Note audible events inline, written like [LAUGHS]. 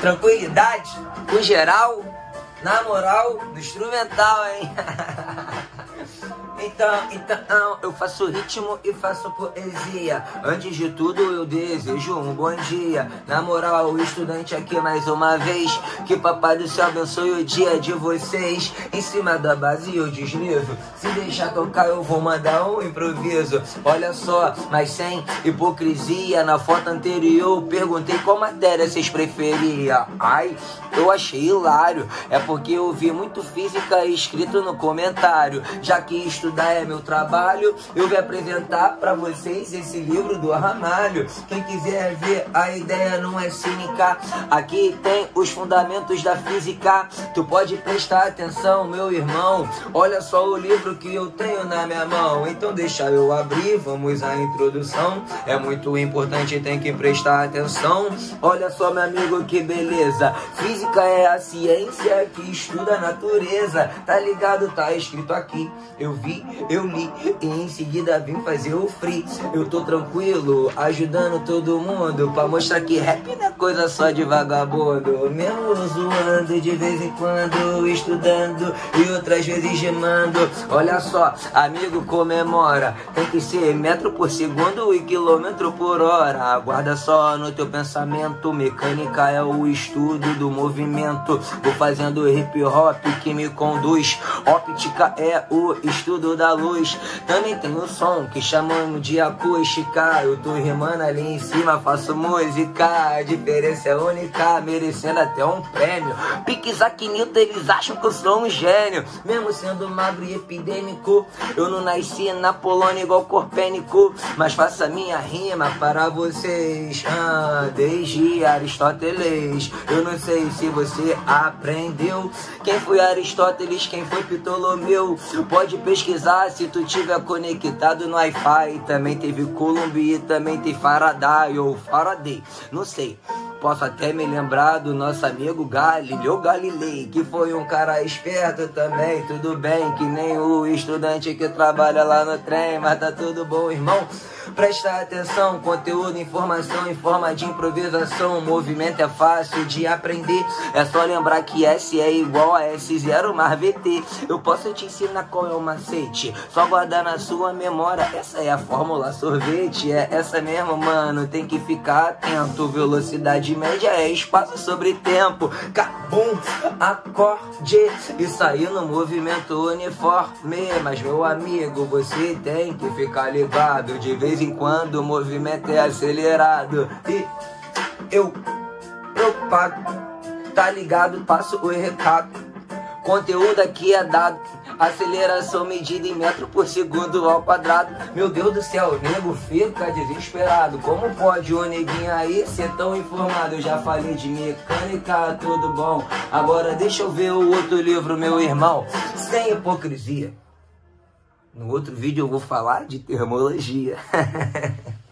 Tranquilidade? Com geral? Na moral, no instrumental, hein? [LAUGHS] Então, então, eu faço ritmo e faço poesia. Antes de tudo, eu desejo um bom dia. Na moral, o estudante aqui mais uma vez. Que papai do céu abençoe o dia de vocês. Em cima da base eu deslizo. Se deixar tocar, eu vou mandar um improviso. Olha só, mas sem hipocrisia. Na foto anterior, perguntei qual matéria vocês preferiam. Ai, eu achei hilário. É porque eu vi muito física escrito no comentário. Já que estudar estudar é meu trabalho, eu vou apresentar para vocês esse livro do Ramalho. Quem quiser ver, a ideia não é cínica. Aqui tem os fundamentos da física. Tu pode prestar atenção, meu irmão. Olha só o livro que eu tenho na minha mão. Então deixa eu abrir, vamos à introdução. É muito importante, tem que prestar atenção. Olha só, meu amigo, que beleza. Física é a ciência que estuda a natureza. Tá ligado? Tá escrito aqui. Eu vi eu li e em seguida vim fazer o free. Eu tô tranquilo, ajudando todo mundo pra mostrar que rap não é coisa só de vagabundo. Mesmo zoando de vez em quando, estudando e outras vezes gemando. Olha só, amigo comemora. Tem que ser metro por segundo e quilômetro por hora. Guarda só no teu pensamento. Mecânica é o estudo do movimento. Vou fazendo hip hop que me conduz. Óptica é o estudo da luz. Também tem o som que chamamos de acústica. Eu tô rimando ali em cima, faço música. A diferença é única, merecendo até um prêmio. Pique Isaac Newton, eles acham que eu sou um gênio. Mesmo sendo magro e epidêmico, eu não nasci na Polônia igual Corpênico. Mas faço a minha rima para vocês. Ah, desde Aristóteles. Eu não sei se você aprendeu. Quem foi Aristóteles, quem foi Ptolomeu. Pode pesquisar pesquisar se tu tiver conectado no Wi-Fi. Também teve Coulomb também tem Faraday ou Faraday, não sei. Posso até me lembrar do nosso amigo Galileu Galilei, que foi um cara esperto também, tudo bem, que nem o estudante que trabalha lá no trem, mas tá tudo bom, irmão. Presta atenção, conteúdo, informação em forma de improvisação. O movimento é fácil de aprender. É só lembrar que S é igual a S0 mais VT. Eu posso te ensinar qual é o macete. Só guardar na sua memória. Essa é a fórmula sorvete. É essa mesmo, mano. Tem que ficar atento. Velocidade média é espaço sobre tempo. Cabum, acorde. E sair no movimento uniforme. Mas, meu amigo, você tem que ficar ligado de vez em quando o movimento é acelerado. E eu propago, tá ligado? Passo o recado. Conteúdo aqui é dado. Aceleração medida em metro por segundo ao quadrado. Meu Deus do céu, o nego fica desesperado. Como pode o neguinho aí ser tão informado? Eu já falei de mecânica, tudo bom. Agora deixa eu ver o outro livro, meu irmão. Sem hipocrisia. No outro vídeo eu vou falar de termologia. [LAUGHS]